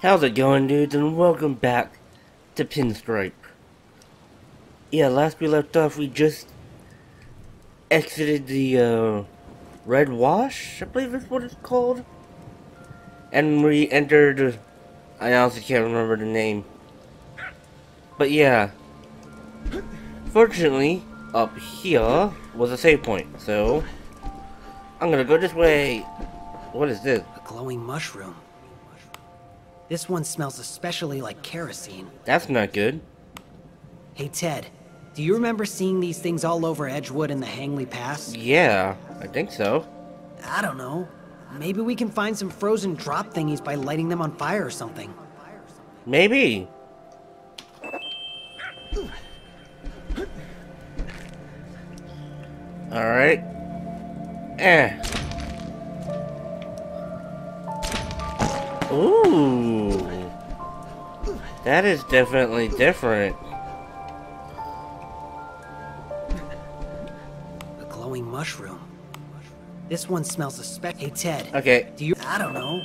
How's it going, dudes? And welcome back to Pinstripe. Yeah, last we left off, we just exited the, uh, Red Wash, I believe that's what it's called. And we entered, I honestly can't remember the name. But yeah, fortunately, up here was a save point, so I'm gonna go this way. What is this? A glowing mushroom. This one smells especially like kerosene. That's not good. Hey Ted, do you remember seeing these things all over Edgewood in the Hangley Pass? Yeah, I think so. I don't know. Maybe we can find some frozen drop thingies by lighting them on fire or something. Maybe. Alright. Eh. Ooh. That is definitely different. A glowing mushroom. This one smells especially. Hey Ted, Okay. do you? I don't know.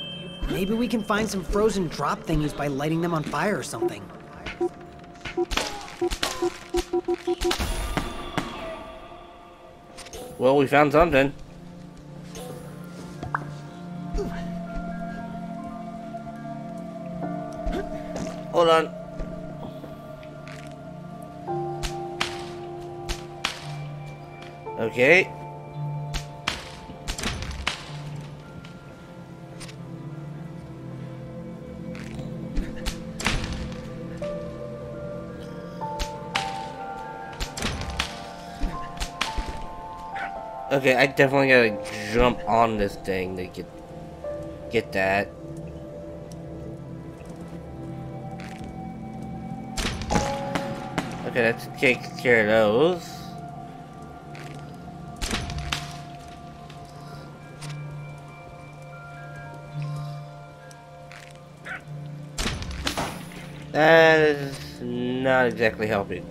Maybe we can find some frozen drop thingies by lighting them on fire or something. Well, we found something. Hold on. Okay. Okay, I definitely gotta jump on this thing to get get that. Okay, that takes care of those. That is not exactly helping.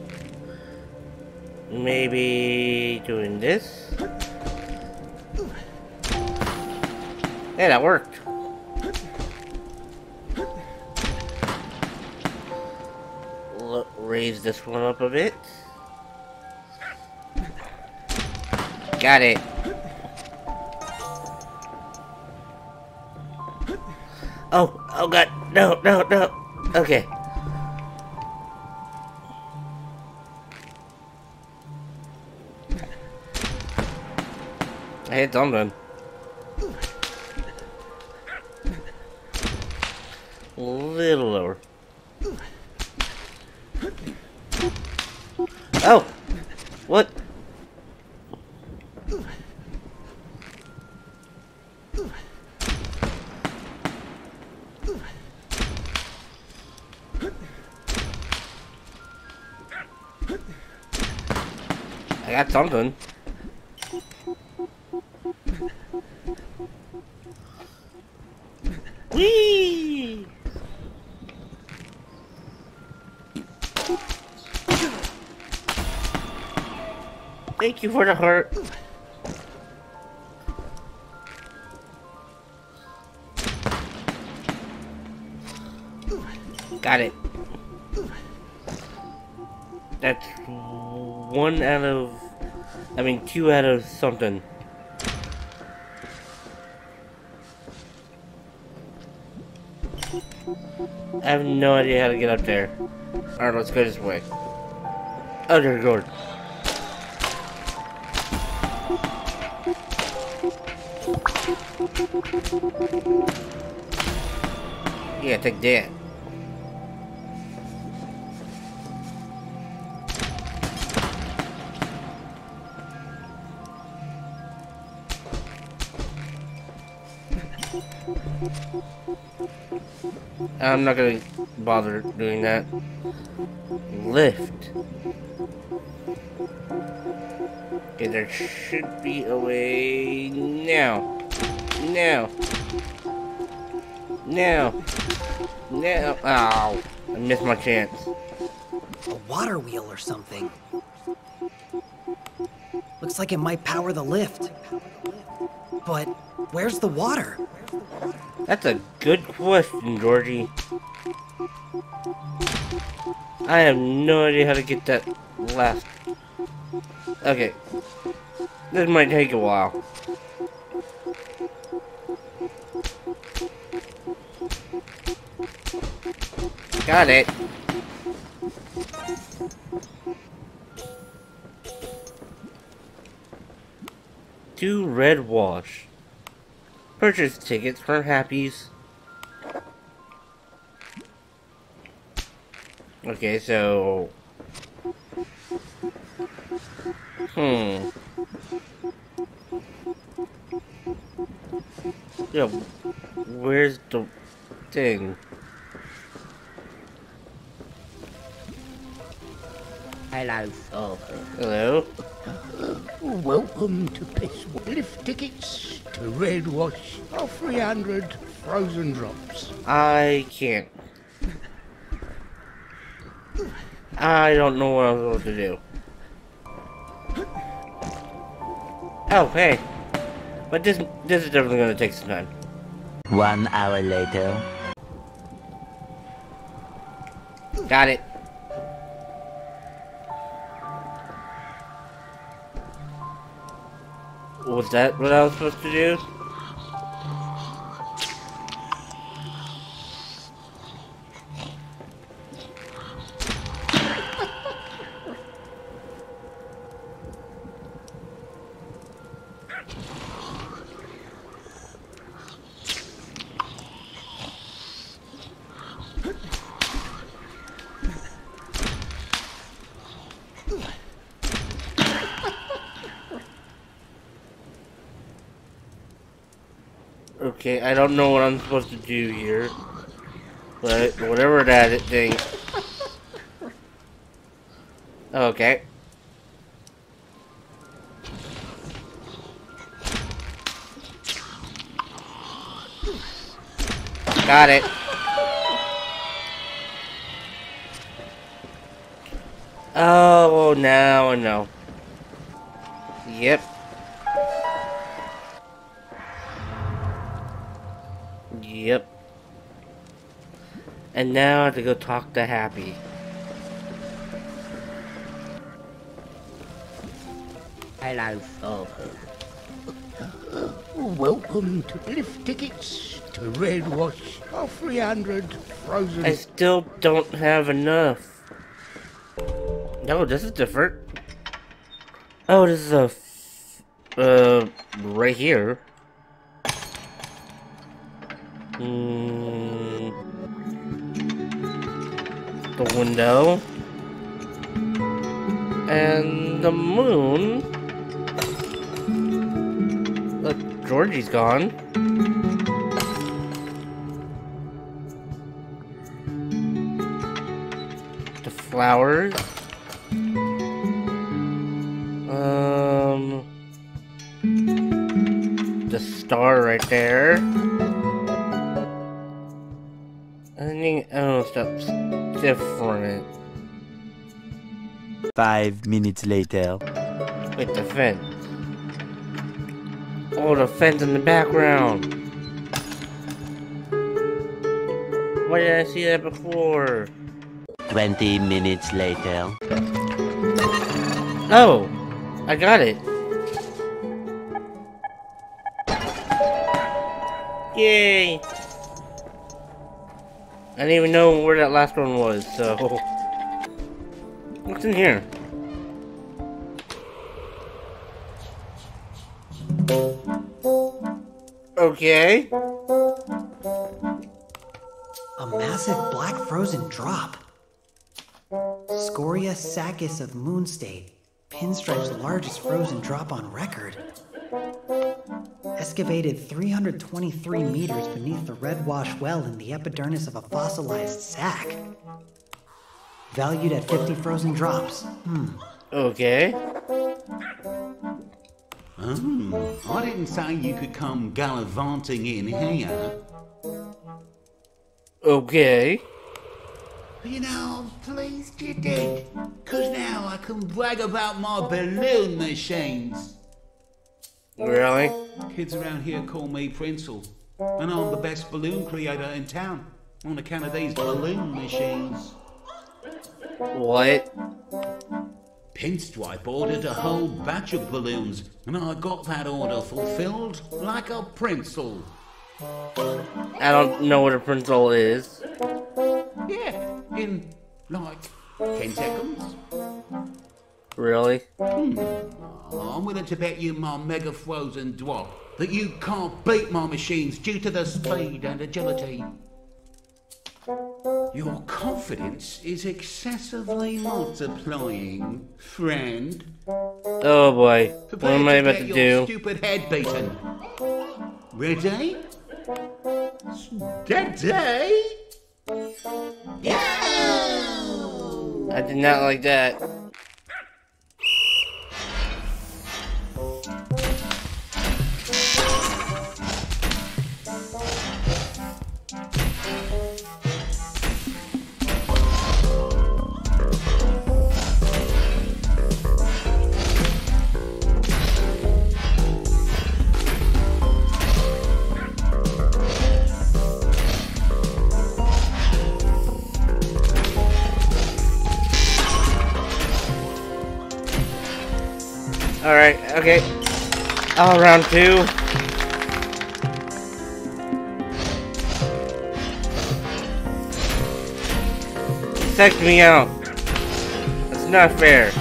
Maybe doing this? Hey, that worked. Raise this one up a bit. Got it. Oh, oh god, no, no, no. Okay. I hit something. A little lower. Oh! What? I got something. Whee! Thank you for the heart. Got it. That's one out of, I mean, two out of something. I have no idea how to get up there. Alright, let's go this way. Oh, Yeah, take that. I'm not gonna bother doing that. Lift. Okay, there should be a way now. Now. Now. Now. Ow. I missed my chance. A water wheel or something. Looks like it might power the lift. But where's the water? That's a good question, Georgie. I have no idea how to get that last. Okay. This might take a while. Got it. To red wash. Purchase tickets for Happy's. Okay, so... Hmm. Yeah, where's the thing? Hello, Father. Hello? Welcome to Pisswood. Lift tickets to Red Wash are 300 frozen drops. I can't. I don't know what I'm supposed to do. Oh, hey. But this this is definitely gonna take some time. One hour later. Got it. Was that what I was supposed to do? Don't know what I'm supposed to do here. But whatever that thing. Okay. Got it. Oh, now I know. Yep. Yep. And now I have to go talk to Happy. Hello, Father. Welcome to lift tickets to Red Wash are 300 frozen. I still don't have enough. No, this is different. Oh, this is a... f- Uh, right here. Hmm. The window. And the moon. Look, Georgie's gone. The flowers. Um. The star right there. That's different? Five minutes later. With the fence. Oh, the fence in the background. Why did I see that before? 20 minutes later. Oh, I got it. Yay! I didn't even know where that last one was, so... What's in here? Okay. A massive black frozen drop. Scoria Sakis of Moonstate, Pinstripe's largest frozen drop on record. Excavated 323 meters beneath the red wash well in the epidermis of a fossilized sac. Valued at 50 frozen drops. Hmm. Okay. Oh, I didn't say you could come gallivanting in here. Okay. You know, I'm pleased you did. Cause now I can brag about my balloon machines. Really? Kids around here call me Princel. And I'm the best balloon creator in town on account of these balloon machines. What? Pinstripe ordered a whole batch of balloons, and I got that order fulfilled like a princel. I don't know what a pencil is. Yeah, in like 10 seconds. Really? Hmm. I'm willing to bet you my mega frozen drop that you can't beat my machines due to the speed and agility. Your confidence is excessively multiplying, friend. Oh boy. What am I about get to do? stupid head beaten. Ready? Steady? I did not like that. Oh, round two. Check me out. That's not fair.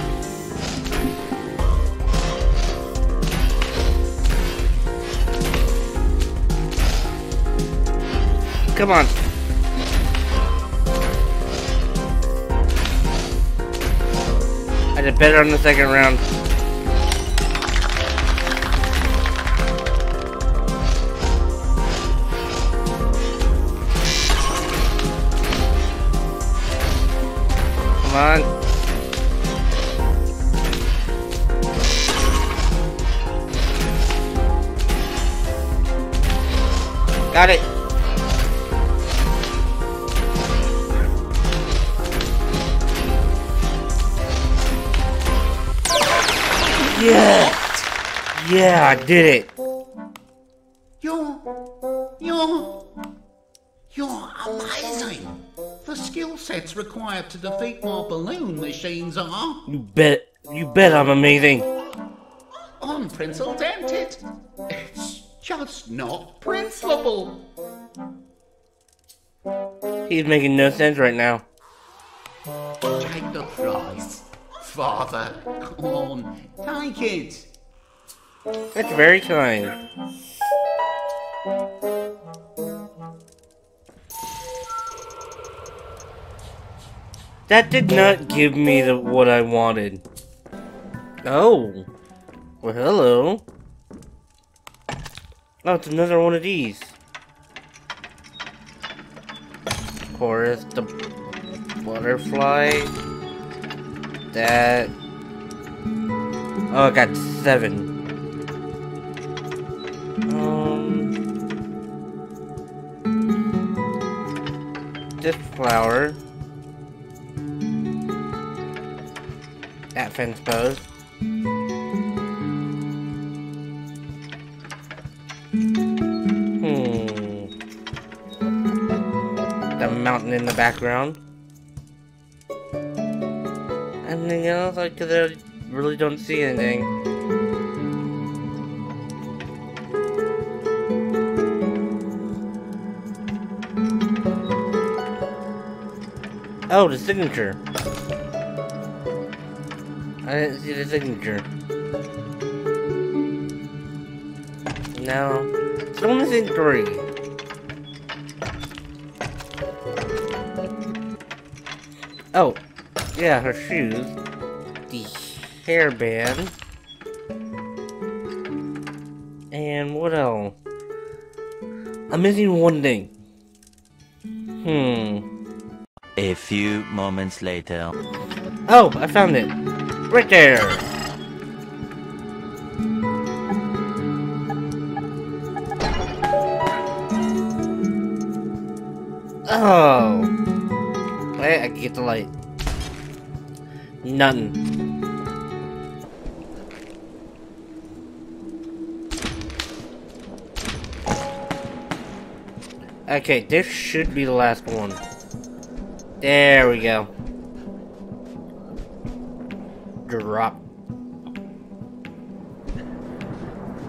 Come on. I did better on the second round. Come on. Got it. Yes! Yeah, I did it. You're. You're. You're amazing! The skill sets required to defeat my balloon machines are You bet. You bet I'm amazing. unprecedented. It's just not principlable. He's making no sense right now. Take the prize. Father, come on, take it. That's very kind. That did not give me the what I wanted. Oh. Well, hello. Oh, it's another one of these. Chorus, the butterfly. That. Oh, I got seven. Um, this flower. That fence post. Hmm. The mountain in the background. Anything else? I cause I really don't see anything. Oh, the signature. I didn't see the signature. No. Still missing three. Oh, yeah, her shoes. The hairband. And what else? I'm missing one thing. Hmm. A few moments later. Oh, I found it. Right there. Oh. I can get the light. Nothing. Okay, this should be the last one. There we go. Drop.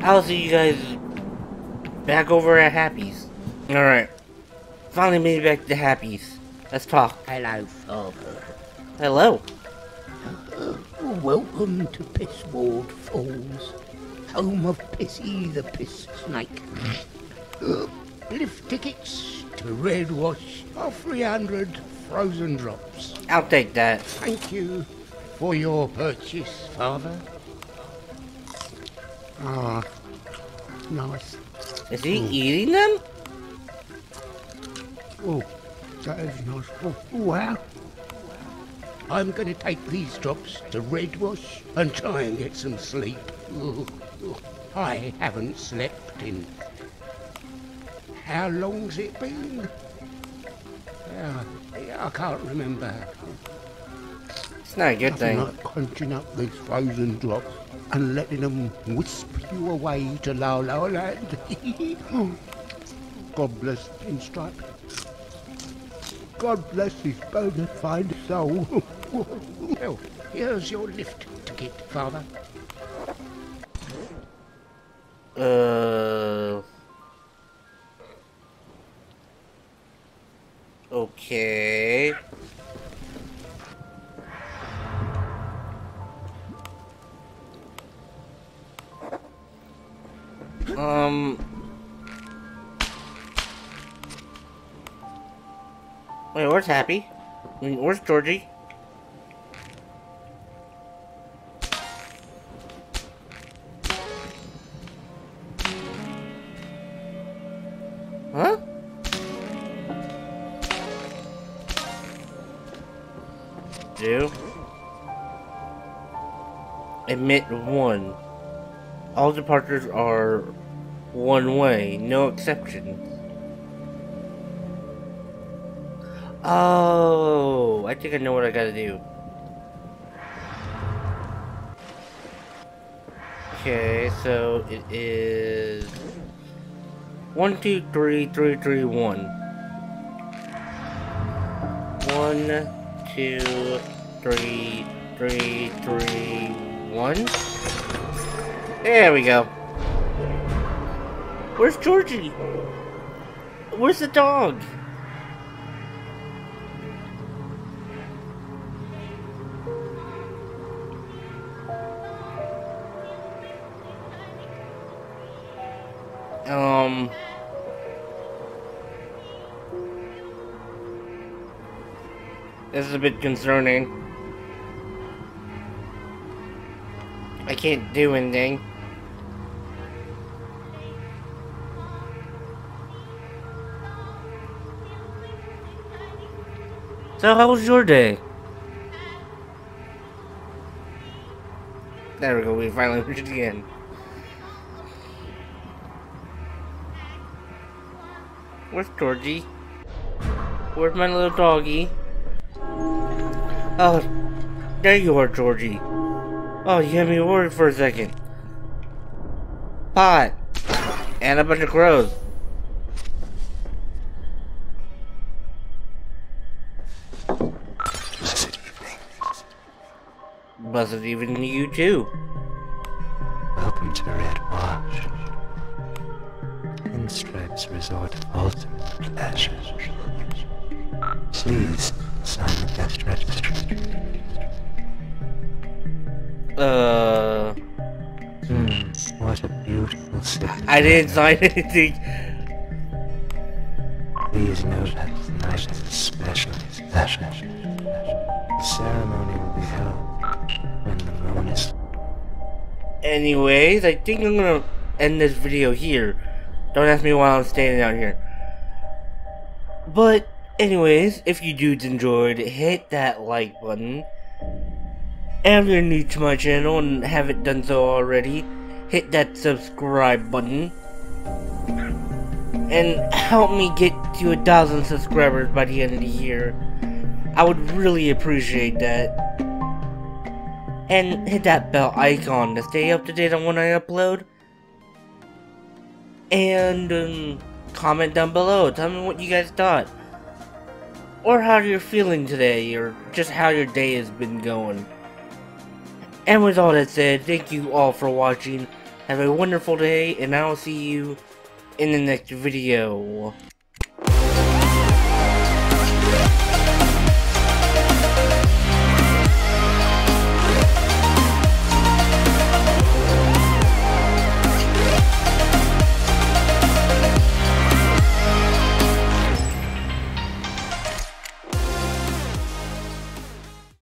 I'll see you guys back over at Happy's. Alright. Finally made it back to Happy's. Let's talk. Hello, Father. Hello. Welcome to Pisswood Falls, home of Pissy the Piss Snake. Lift tickets to Red Wash are 300 frozen drops. I'll take that. Thank you for your purchase, Father. Ah, nice. Is he eating them? Oh, that is nice. Oh, wow. I'm going to take these drops to Red Wash and try and get some sleep. Oh, oh, I haven't slept in. How long's it been? Yeah, I can't remember. It's not a good Nothing thing. like crunching up these frozen drops and letting them wisp you away to La La Land. God bless Pinstripe. God bless his bona fide soul. well, here's your lift ticket, Father. Uh. Okay. Um. Wait, where's Happy? Where's Georgie? Huh? Do. Admit one. All departures are one way, no exceptions. Oh, I think I know what I gotta do. Okay, so it is one, two, three, three, three, one. One, two, three, three, three, one. There we go. Where's Georgie? Where's the dog? Um. This is a bit concerning. I can't do anything. So how was your day? There we go, we finally reached the end. Where's Georgie? Where's my little doggy? Oh, there you are, Georgie. Oh, you had me worried for a second. Pot. And a bunch of crows. Blessed even to you too. Welcome to Red Wash. Pinstripes Resort of Ultimate Pleasure. Please sign the guest registry. Uh, Hmm, what a beautiful city. I didn't sign anything. Please know that tonight is a special. The ceremony Anyways, I think I'm gonna end this video here. Don't ask me why I'm standing out here. But, anyways, if you dudes enjoyed, hit that like button. And if you're new to my channel and haven't done so already, hit that subscribe button. And help me get to a thousand subscribers by the end of the year. I would really appreciate that and hit that bell icon to stay up to date on when I upload. And um, comment down below. Tell me what you guys thought. Or how you're feeling today, or just how your day has been going. And with all that said, thank you all for watching. Have a wonderful day, and I will see you in the next video.